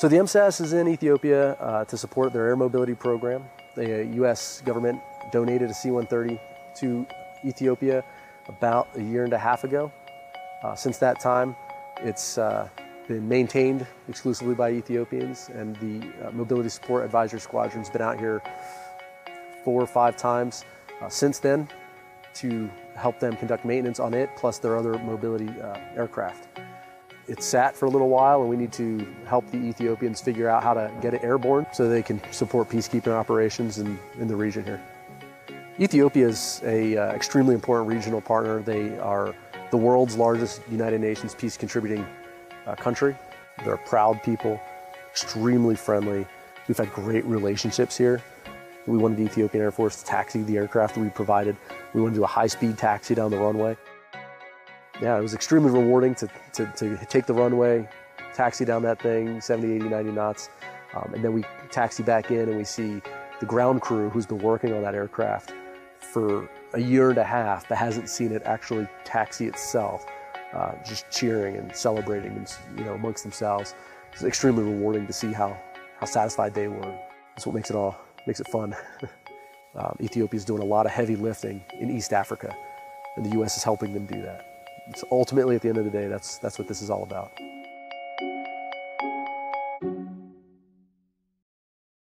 So the MSAS is in Ethiopia uh, to support their air mobility program. The U.S. government donated a C-130 to Ethiopia about a year and a half ago. Uh, since that time, it's uh, been maintained exclusively by Ethiopians, and the uh, Mobility Support Advisory Squadron's been out here four or five times uh, since then to help them conduct maintenance on it, plus their other mobility uh, aircraft. It sat for a little while, and we need to help the Ethiopians figure out how to get it airborne so they can support peacekeeping operations in, in the region here. Ethiopia is a uh, extremely important regional partner. They are the world's largest United Nations peace contributing uh, country. They're proud people, extremely friendly. We've had great relationships here. We wanted the Ethiopian Air Force to taxi the aircraft that we provided. We wanted to do a high-speed taxi down the runway. Yeah, it was extremely rewarding to, to, to take the runway, taxi down that thing, 70, 80, 90 knots, um, and then we taxi back in and we see the ground crew who's been working on that aircraft for a year and a half that hasn't seen it actually taxi itself, uh, just cheering and celebrating and, you know, amongst themselves. It's extremely rewarding to see how, how satisfied they were. That's what makes it all, makes it fun. um, Ethiopia is doing a lot of heavy lifting in East Africa, and the U.S. is helping them do that. Ultimately, at the end of the day, that's, that's what this is all about.